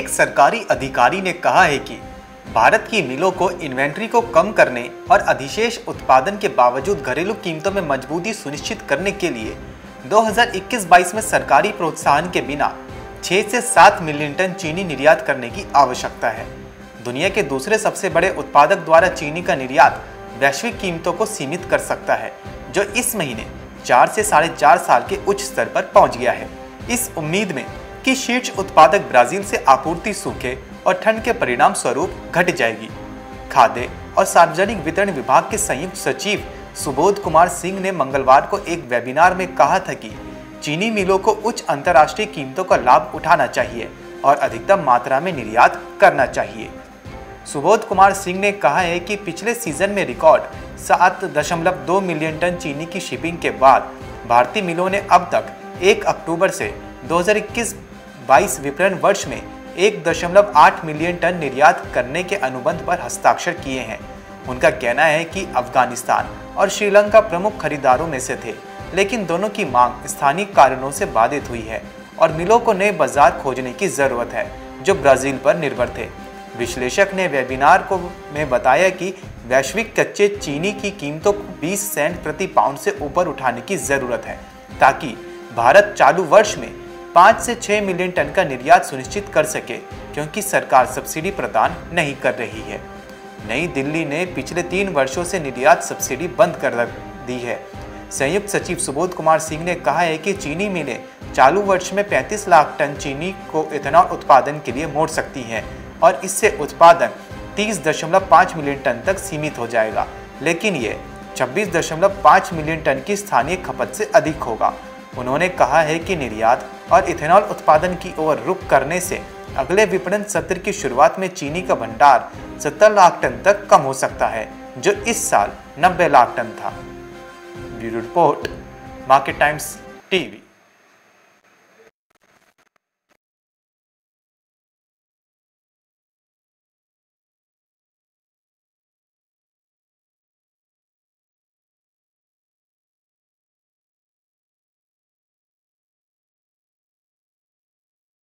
एक सरकारी अधिकारी ने कहा है कि भारत की मिलों को इन्वेंट्री को कम करने और अधिशेष उत्पादन के बावजूद घरेलू कीमतों में मजबूती सुनिश्चित करने के लिए 2021-22 में सरकारी प्रोत्साहन के बिना 6 से 7 मिलियन टन चीनी निर्यात करने की आवश्यकता है। दुनिया के दूसरे सबसे बड़े उत्पादक द्वारा चीनी का निर्यात वैश्विक कीमतों को सीमित कर सकता है, जो इस महीने चार से साढ़े चार साल के उच्च स्तर पर पहुँच गया है। इस उम्मीद में कि शीर्ष उत्पादक ब्राज़ील से आपूर्ति सूखे और ठंड के परिणाम स्वरूप घट जाएगी। खाद्य और सार्वजनिक वितरण विभाग के संयुक्त सचिव सुबोध कुमार सिंह ने मंगलवार को एक वेबिनार में कहा था कि चीनी मिलों को उच्च अंतर्राष्ट्रीय कीमतों का लाभ उठाना चाहिए और अधिकतम मात्रा में निर्यात करना चाहिए। सुबोध कुमार सिंह ने कहा है कि पिछले सीज़न में रिकॉर्ड सात दशमलव दो मिलियन टन चीनी की शिपिंग के बाद भारतीय मिलों ने अब तक एक अक्टूबर से 2021-22 विपणन वर्ष में एक दशमलव आठ मिलियन टन निर्यात करने के अनुबंध पर हस्ताक्षर किए हैं। उनका कहना है कि अफ़गानिस्तान और श्रीलंका प्रमुख खरीदारों में से थे, लेकिन दोनों की मांग स्थानीय कारणों से बाधित हुई है और मिलों को नए बाज़ार खोजने की ज़रूरत है, जो ब्राज़ील पर निर्भर थे। विश्लेषक ने वेबिनार को में बताया कि वैश्विक कच्चे चीनी की कीमतों को 20 सेंट प्रति पाउंड से ऊपर उठाने की ज़रूरत है, ताकि भारत चालू वर्ष में 5 से 6 मिलियन टन का निर्यात सुनिश्चित कर सके, क्योंकि सरकार सब्सिडी प्रदान नहीं कर रही है। नई दिल्ली ने पिछले तीन वर्षों से निर्यात सब्सिडी बंद कर दी है। संयुक्त सचिव सुबोध कुमार सिंह ने कहा है कि चीनी मिलें चालू वर्ष में 35 लाख टन चीनी को इथेनॉल उत्पादन के लिए मोड़ सकती हैं और इससे उत्पादन 30.5 मिलियन टन तक सीमित हो जाएगा। लेकिन ये 26.5 मिलियन टन की स्थानीय खपत से अधिक होगा। उन्होंने कहा है कि निर्यात और इथेनॉल उत्पादन की ओर रुख करने से अगले विपणन सत्र की शुरुआत में चीनी का भंडार 70 लाख टन तक कम हो सकता है, जो इस साल 90 लाख टन था। Bureau report, market times, TV.